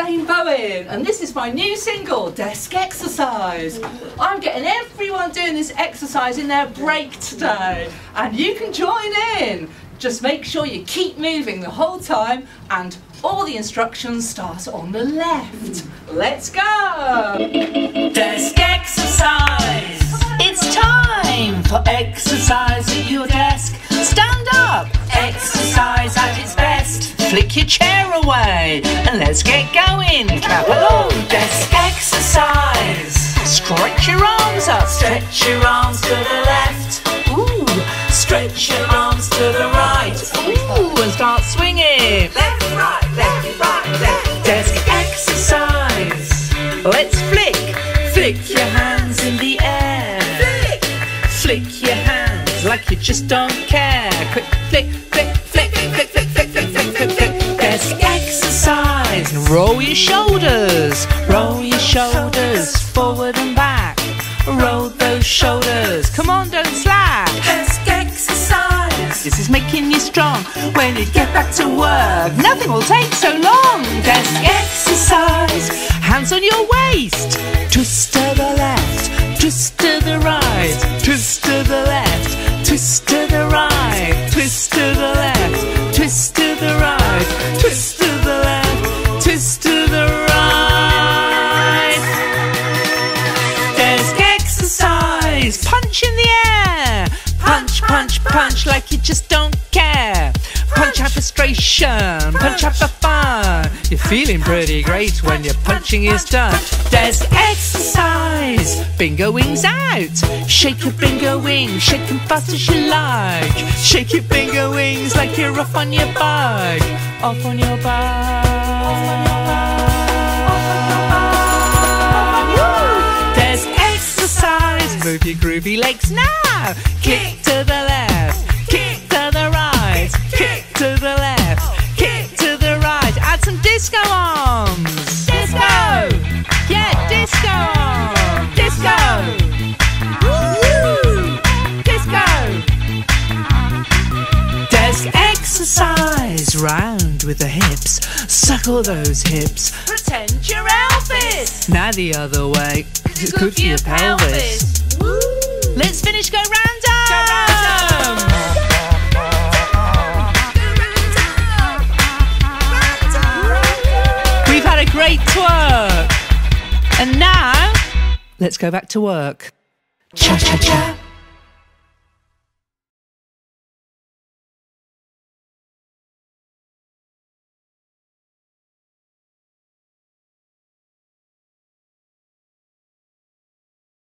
Lorraine Bowen, and this is my new single, Desk Exercise. I'm getting everyone doing this exercise in their break today, and you can join in. Just make sure you keep moving the whole time, and all the instructions start on the left. Let's go! Desk exercise! It's time for exercise at your desk. Take your chair away and let's get going. Clap along. Let's exercise. Stretch your arms up. Stretch your arms to the left. Ooh. Stretch your arms to the right. Ooh. And start swinging. Left, right, left, right, left. Desk exercise. Let's flick. Flick your hands in the air. Flick. Flick your hands like you just don't care. Quick flick, flick, flick, flick, flick. Your shoulders. Roll your shoulders forward and back. Roll those shoulders. Come on, don't slack. Desk exercise. This is making you strong when you get back to work. Nothing will take so long. Desk exercise. Hands on your waist. Twist to the left. Twist to the right. Punch, punch, like you just don't care. Punch out frustration. Punch out for fun. You're feeling pretty great when your punching is done. Desk exercise. Bingo wings out. Shake your bingo wings. Shake them fast as you like. Shake your bingo wings like you're off on your bike. Off on your bike. Your groovy legs now. Kick to the left. Kick to the right. Kick to the left. Kick to the right. Add some disco arms. Disco. Yeah, disco. Disco. Woo! Disco. Desk exercise. Round with the hips. Suckle those hips. Pretend you're Elvis. Now the other way. It's good for your pelvis. Let's great twerk. And now, let's go back to work. Cha cha cha.